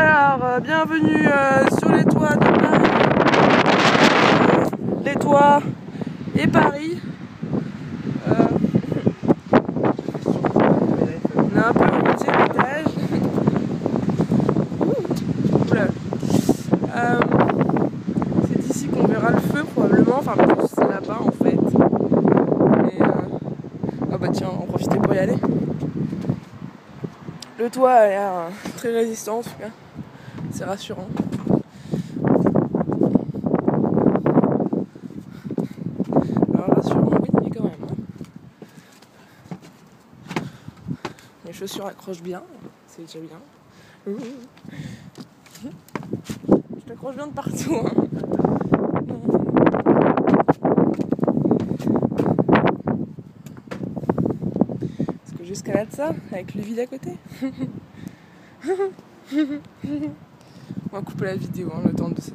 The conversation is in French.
Alors, euh, bienvenue euh, sur les toits de Paris. Les toits et Paris. Euh, on est un peu au huitième étage. C'est ici qu'on verra le feu probablement, enfin c'est là-bas en fait. Ah bah tiens, on profiter pour y aller. Le toit a l'air euh, très résistant en tout cas. C'est rassurant. Alors rassurant, oui, mais quand même. hein. Les chaussures accrochent bien, c'est déjà bien. Je t'accroche bien de partout. hein. Ça avec le vide à côté. On va couper la vidéo hein, le temps de cette